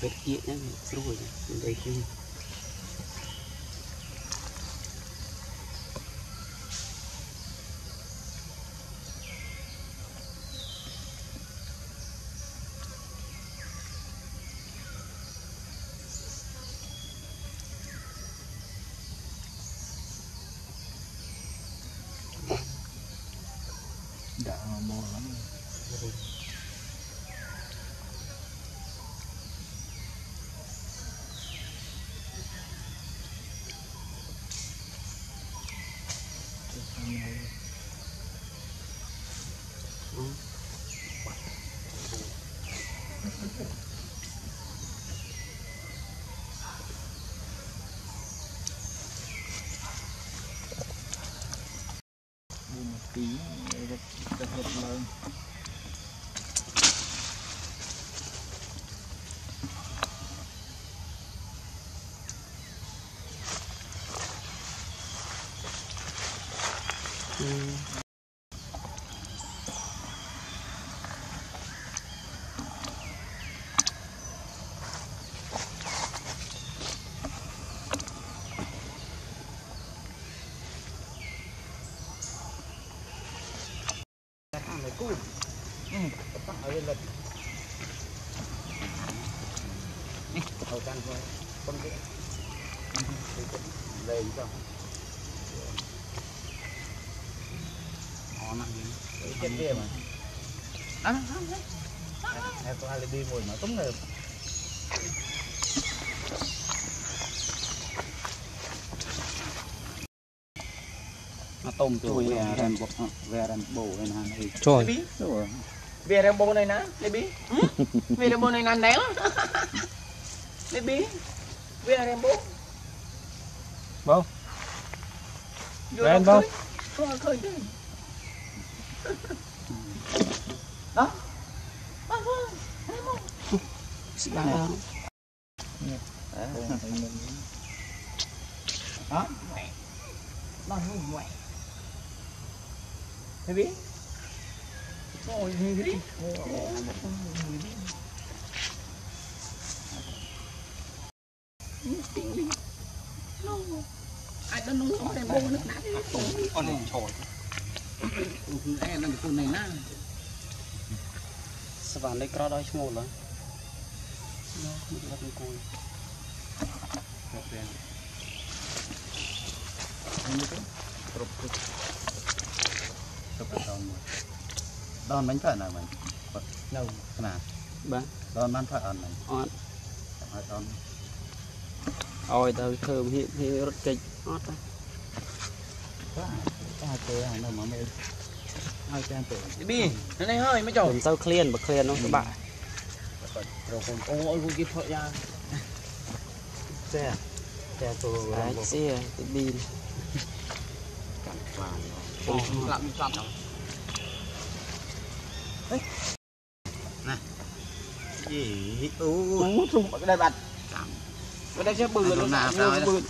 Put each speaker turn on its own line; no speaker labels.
Berkiatnya seru aja, dari sini.
đã mò lắm tí rất rất rất lớn
ăn này cùi tắt ở bên hầu tan thôi con cái lên
cho họ nặng
cái
chết
kia
mà
ăn ăn em có ai đi mùi mà túng rồi
tôm ran
bột về ran bổ về hàng này
Trời
biết rồi
Về Rambo này nè, lấy bí. Về Rambo này nè néo. Lấy bí. Về Rambo.
Bông.
Vô Về anh đâu Bông. khơi. Khơi khơi đi.
Đó. Bông. Rambo.
Sĩ bằng ơn
Đó. Mẹ. Nó
không mẹ. Lấy bí. Ôi, nhìn đi. Maybe? Oh, maybe? No. I don't know what I'm going to do. On the chore. អែនឹងប្រពន្ធនៃណា
សវណ្ណនៃក្រដល់ឈ្មោះឡើយមកមកដល់គួយ
ដងមួយដនមិញផើនៅមិញគាត់
នៅ
ខ្នាត
បាទ
ដនបានផើអត់មិញ
អត់
ចាំឲ្យដន
អោយទៅធ្វើវិធីវិធីរត់ចេញអត់
បាទតែទៅអានៅមកមើលឲ្យចាំទៅឌី
ប៊ីនេះហើយមិនចូល
ទៅឃ្លានបើឃ្លាននោះស្បាក់
ប្រ
កូនអូអើយគេផឹកយ៉ាង
តែតែទៅ
អាចសៀឌីប៊ី
កាត់ខ្លាំង
ខ្ល
ាំងខ្លាំង
นะยี่อู้
สูงได้บัตรก็ได้แค่บืนแล้วนะบื
น